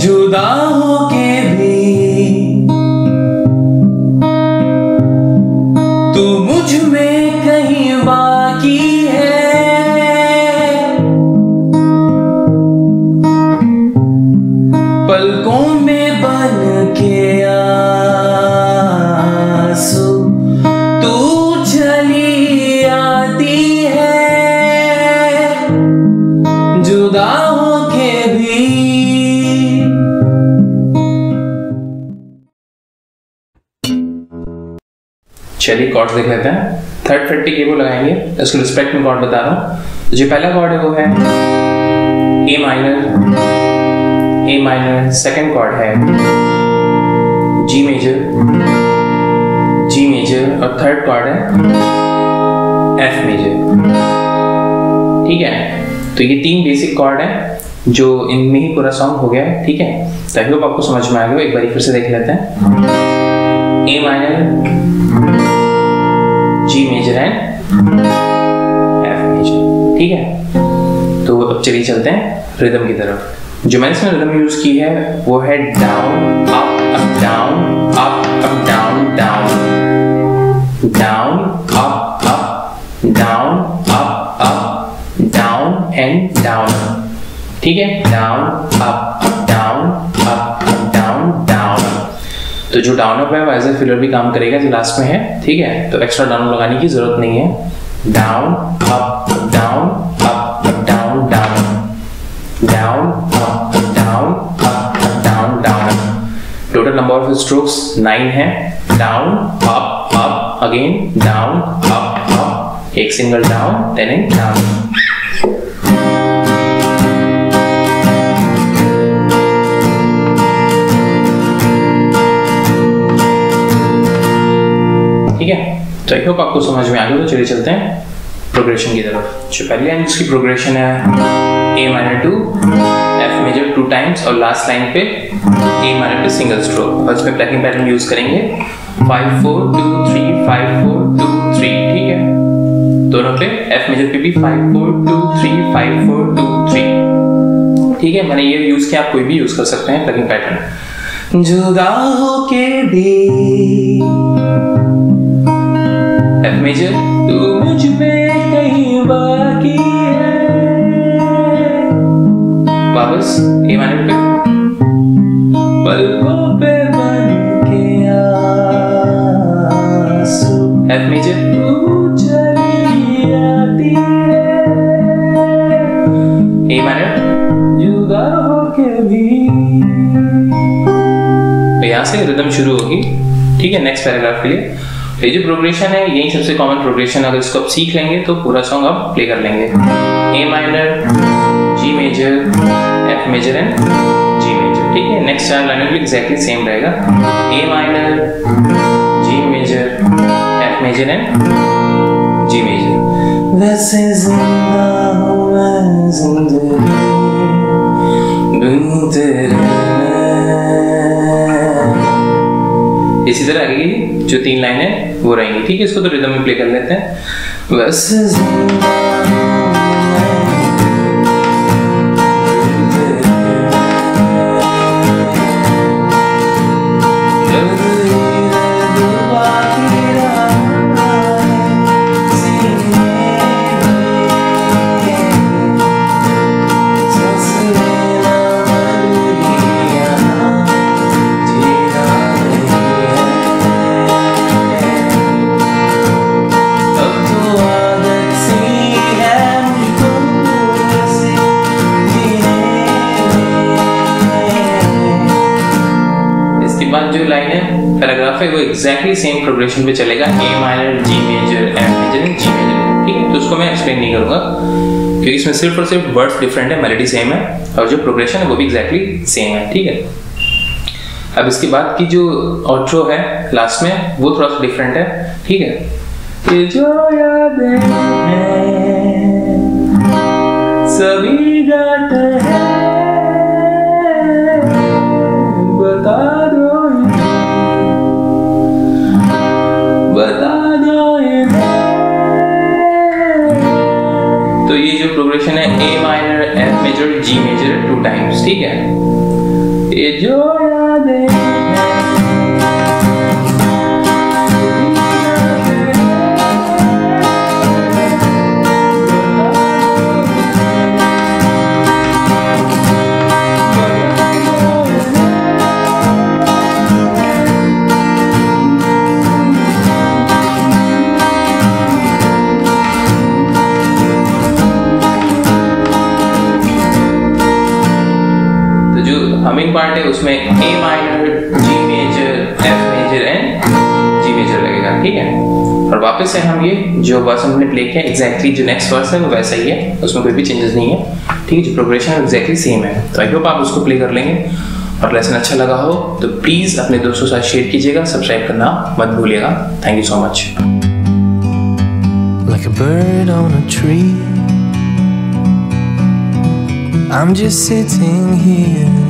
जुदा हो के भी। तू मुझमें कहीं बाकी है। पलकों चलिए कॉर्ड देख लेते हैं। थर्ड फिफ्टी के वो लगाएँगे। इसको रिस्पेक्ट में कॉर्ड बता रहा हूँ। जो पहला कॉर्ड है वो है A minor A minor second chord है जी मेजर जी मेजर और थर्ड कॉर्ड है एफ़ मेजर ठीक है? तो ये तीन बेसिक कॉर्ड है, जो इनमें ही पूरा सॉन्ग हो गया है। ठीक है? तो आई होप आपको समझ में आ गया एक बार फिर से देख लेते हैं। A minor major and F major ठीक है? तो अब चलिए चलते हैं रिदम की तरफ़। जो मैंने इसमें रिदम यूज़ की है, वो है down up up down up up down down down up up down up up down and down ठीक है? डाउन अप तो जो डाउनअप है, वो एज ए फिलर भी काम करेगा जो लास्ट में है, ठीक है? तो एक्स्ट्रा डाउन लगाने की ज़रूरत नहीं है। Down up down up down down down up down up down down total number of strokes nine है. Down up up again down up up एक सिंगल डाउन देन डाउन तो आई होप आपको समझ में आ गया तो चलिए चलते हैं प्रोग्रेशन की तरफ़। जो पहली लाइन जिसकी प्रोग्रेशन है A minor to F major two times और लास्ट लाइन पे ए माइनर पे सिंगल स्ट्रोक और इसमें प्लगिंग पैटर्न यूज़ करेंगे। Five four two three five four two three ठीक है? दोनों पे एफ़ मेजर पे भी five four two three five four two three ठीक है? मैंने ये यूज़ किया, आप कोई भी यूज़ कर सकते हैं प्लगिंग पैटर्न जुदा होके भी एफ़ मेजर। तू मुझमें कहीं बाकी है। वापस ए माइनर पे पलकों पे बन के आँसू। एफ़ मेजर तू चली आती है। ए माइनर जुदा होके भी। तो यहाँ से रिदम शुरू होगी। ठीक है नेक्स्ट पैराग्राफ के लिए। ये जो प्रोग्रेशन है, यही सबसे कॉमन प्रोग्रेशन अगर इसको आप सीख लेंगे तो पूरा सॉन्ग आप प्ले कर लेंगे। A minor G major F major and G major ठीक है? नेक्स्ट चार लाइन भी एग्जैक्टली सेम रहेगा। A minor G major F major and G major इसी तरह आगे जो तीन लाइन है वो रहेंगी। ठीक है इसको तो रिदम में प्ले कर लेते हैं। वैसे जो लाइन है पैराग्राफ है, वो एग्जैक्टली सेम प्रोग्रेशन पे चलेगा A minor G major F major G major ठीक है? तो उसको मैं एक्सप्लेन नहीं करूँगा, क्योंकि इसमें सिर्फ़ और सिर्फ़ वर्ड्स डिफरेंट है मेलोडी सेम है, और जो प्रोग्रेशन है, वो भी एग्जैक्टली सेम है, ठीक है? अब इसके बाद की जो ऑट्रो है लास्ट में, वो थोड़ा सा डिफरेंट है, ठीक है? ये जो यादें सभी प्रोग्रेशन है A minor F major G major two times ठीक है? ये जो हमिंग पार्ट है, उसमें A minor G major F major and G major लगेगा, ठीक है? और वापस से हम ये जो वर्स हमने प्ले किया एग्जैक्टली जो नेक्स्ट वर्स है, वो वैसा ही है, उसमें कोई भी चेंजेस नहीं है, ठीक है? जो प्रोग्रेशन है एग्जैक्टली सेम है। तो आई होप आप उसको प्ले कर लेंगे। और लेसन अच्छा लगा हो तो प्लीज़ अपने दोस्तों साथ शेयर कीजिएगा सब्सक्राइब करना मत भूलिएगा। Thank you so much like a bird on a tree. I'm just sitting here.